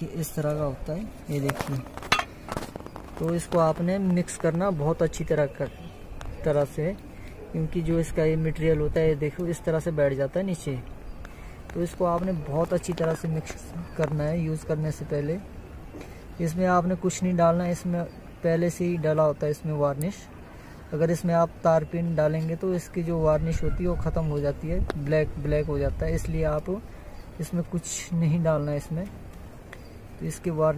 इस तरह का होता है, ये देखिए। तो इसको आपने मिक्स करना बहुत अच्छी तरह कर तरह से, क्योंकि जो इसका ये मटेरियल होता है, ये देखो, इस तरह से बैठ जाता है नीचे। तो इसको आपने बहुत अच्छी तरह से मिक्स करना है यूज़ करने से पहले। इसमें आपने कुछ नहीं डालना है इसमें पहले से ही डाला होता है इसमें वार्निश अगर इसमें आप तार पिन डालेंगे तो इसकी जो वार्निश होती है, वो ख़त्म हो जाती है ब्लैक ब्लैक हो जाता है। इसलिए आप इसमें कुछ नहीं डालना है इसमें। तो इसके वार्निश